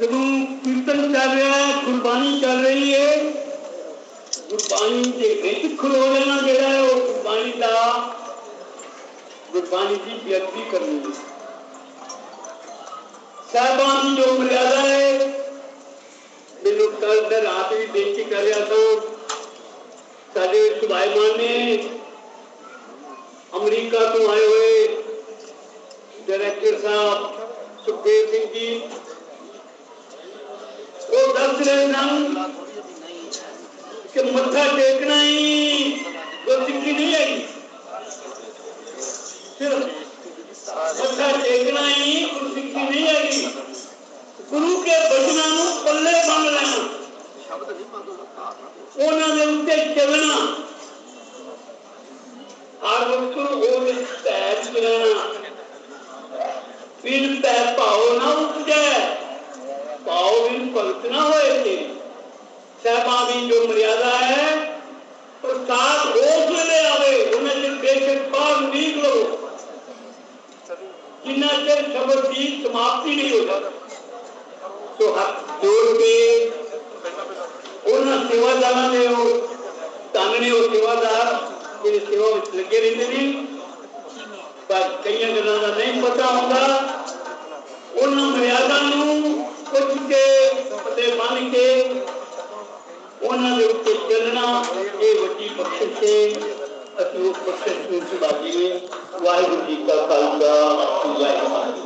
ਜਦੋਂ ਕੀਰਤਨ ਚੱਲ ਰਿਹਾ ਹੈ ਗੁਰਬਾਣੀ ਚੱਲ ਰਹੀ ਹੈ ਗੁਰਬਾਣੀ ਦੇ ਵਿੱਚ ਖਲੋ ਜਾਣਾ ਜਿਹੜਾ ਹੈ ਉਹ ਗੁਰਬਾਣੀ ਦਾ ਗੁਰਬਾਣੀ ਦੀ ਬੇਅਦਬੀ ਕਰਨੀ ਹੈ ਸਾਹਿਬਾਨ ਦੀ ਜੋ ਮਰਿਆਦਾ ਹੈ ਮੈਨੂੰ ਕੱਲ ਦੇ ਰਾਤ ਵੀ ਬੇਨਤੀ ਕਰ ਰਿਹਾ ਤਾਂ ਸਾਡੇ ਸੁਭਾਈਮਾਨ ਨੇ ਅਮਰੀਕਾ ਤੋਂ ਆਏ ਹੋਏ ਡਾਇਰੈਕਟਰ ਸਾਹਿਬ ਸੁਖਦੇਵ ਸਿੰਘ ਜੀ ਉਹ ਦੱਸ ਰਹੇ ਸਨ ਕਿ ਮੱਥਾ ਟੇਕਣਾ ਹੀ ਉਹ ਸਿੱਖੀ ਨਹੀਂ ਹੈਗੀ ਸਿਰਫ ਮੱਥਾ ਟੇਕਣਾ ਹੀ ਉਹ ਸਿੱਖੀ ਨਹੀਂ ਹੈਗੀ ਗੁਰੂ ਕੇ ਬਚਨਾਂ ਨੂੰ ਪੱਲੇ ਬੰਨ ਲੈਣਾ ਉਹਨਾਂ ਦੇ ਉੱਤੇ ਚੱਲਣਾ ਹਰ ਵਕਤ ਉਹ ਪੈਰ ਚ ਰਹਿਣਾ ਬਿਨ ਪੈ ਪਾਉ ਨਾ ਉਪਜੈ ਪਾਉ ਬਿਨ ਭਗਤ ਨਾ की जो मर्यादा है प्रसाद होश में ले आवे। उन्हें चिर देश नहीं करो जिन्ना चिर खबर की समाप्ति नहीं हो तो हाथ जोड़ के उन्हें सेवादार ने और तांगने और सेवादार मेरी सेवा में लगे रहते हैं। पर कई गलों का नहीं पता होगा उन्हें मर्यादा नहीं कुछ के पते मान के ਇੱਥੇ ਅਸੀਂ ਉਸ ਬਖਸ਼ਿਸ਼ ਨੂੰ ਸੰਭਾਲੀਏ ਵਾਹਿਗੁਰੂ ਜੀ ਕਾ ਖਾਲਸਾ ਵਾਹਿਗੁਰੂ